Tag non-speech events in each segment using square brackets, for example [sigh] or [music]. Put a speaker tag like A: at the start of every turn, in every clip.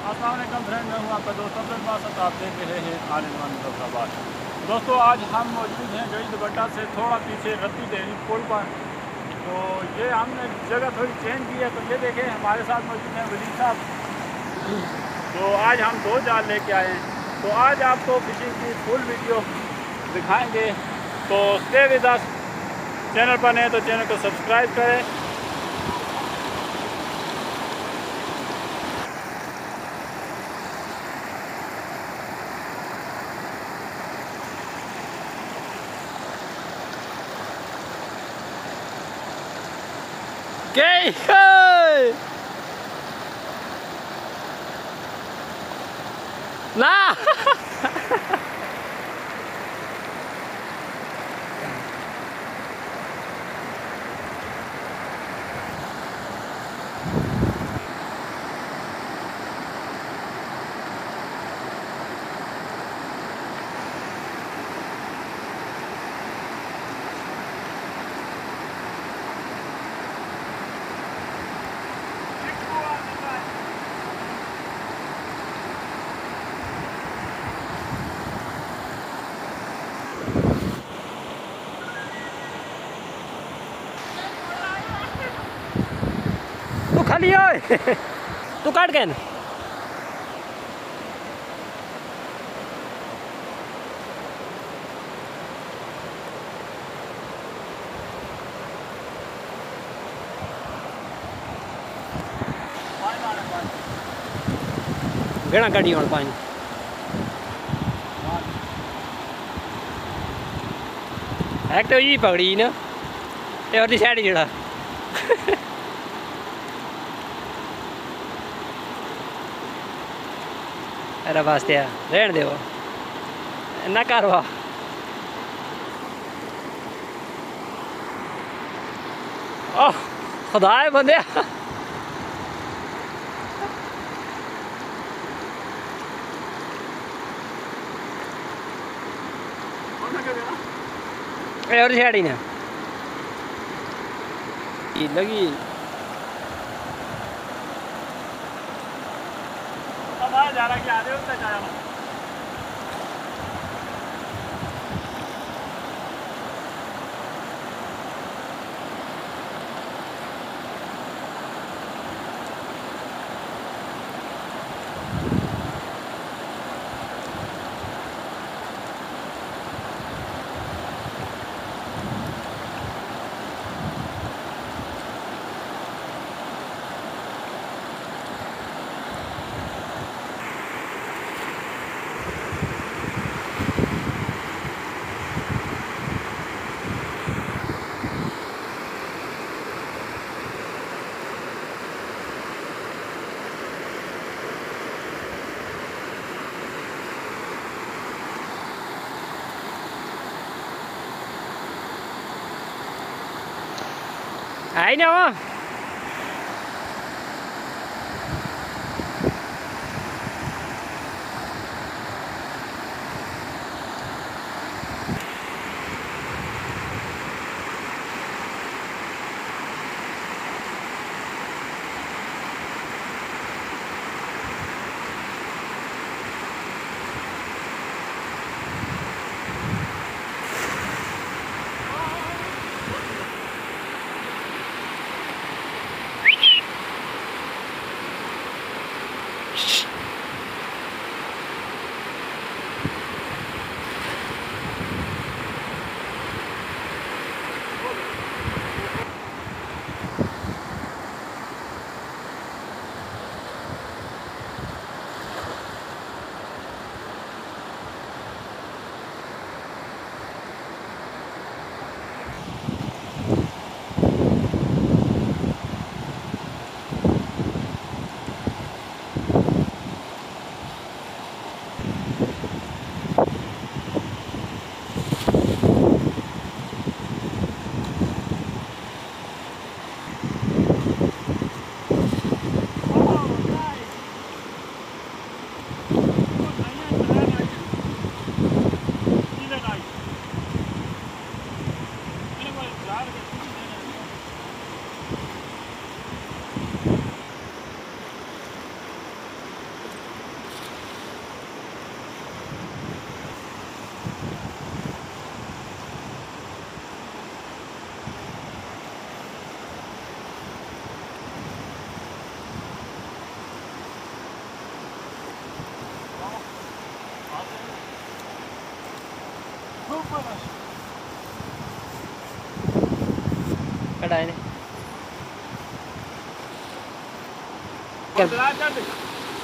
A: Aslam friend मैं हूँ आपका दोस्त अब्दुल बासत आप देख रहे हैं आल इन मुजफ्फराबाद दोस्तों, आज हम मौजूद हैं गई दुबट्टा से थोड़ा पीछे रत्ती डेरी पुल पर। तो ये हमने जगह थोड़ी चेंज की है तो ये देखें, हमारे साथ मौजूद हैं वली साहब। तो आज हम दो जाल लेके आए हैं। तो आज आपको फिशिंग की फुल वीडियो दिखाएँगे। तो स्टे विद अस चैनल पर नहीं तो चैनल को सब्सक्राइब करें। Ghê ơi Nào. [laughs] खाली है [laughs] तू काट के घना कड़ी और पानी। एक तो ये पकड़ी ना ये और साइड जड़ा अरे वास्ते रहन देव ना करवा ओह खुदा है बंदे। और छड़ी ना। लगी।
B: जा रहा कि आ रहे हो तक आया
A: होइन हो
C: कढ़ाई ने।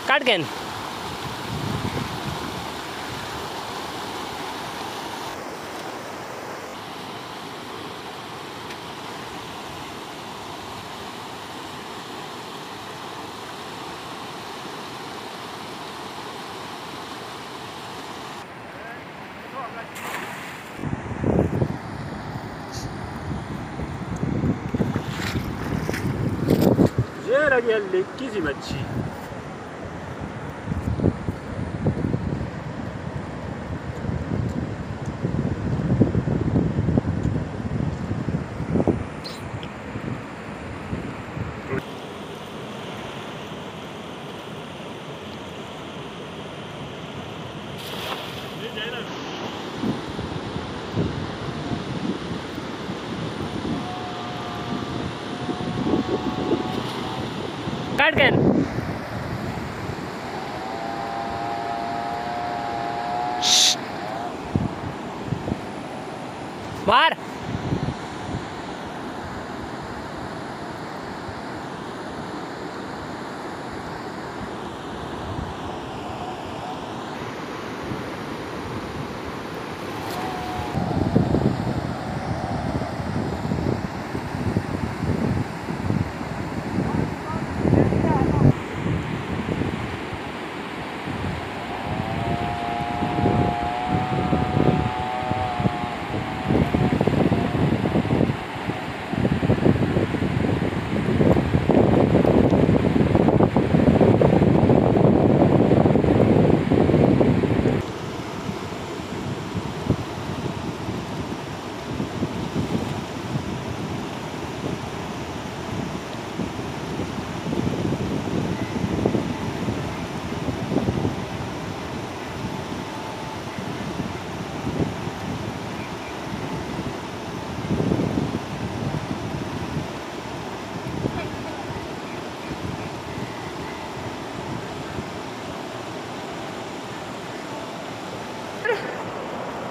C: काट के
A: ये लगी है
C: Para!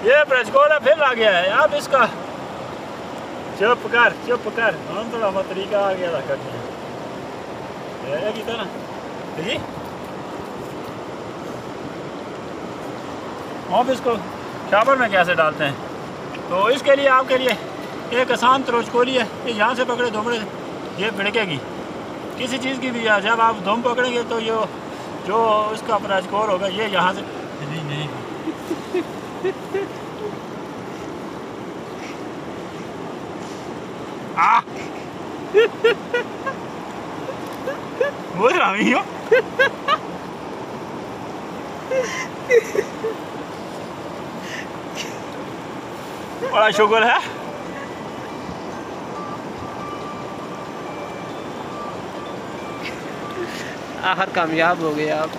A: ये ब्रजगोला फिर आ गया है अब इसका चुप कर चुप कर। हम थोड़ा हमारा तरीका आ गया था करने देखी? अब इसको शावर में कैसे डालते हैं? तो इसके लिए, आपके लिए एक आसान त्रोचकोली है ये यहाँ से पकड़े धुमड़े ये भिड़केगी। किसी चीज़ की भी है। जब आप धुम पकड़ेंगे तो ये, जो उसका प्राचकोर होगा, ये यहाँ से नहीं नहीं। [laughs] Ah! रहा हूँ बड़ा शुक्र है
C: आखिर कामयाब हो गए आप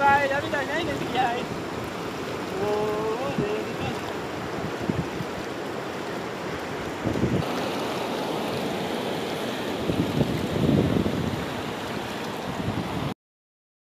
A: Rồi, đã biết là nấy này thì dài. Ồ, để đi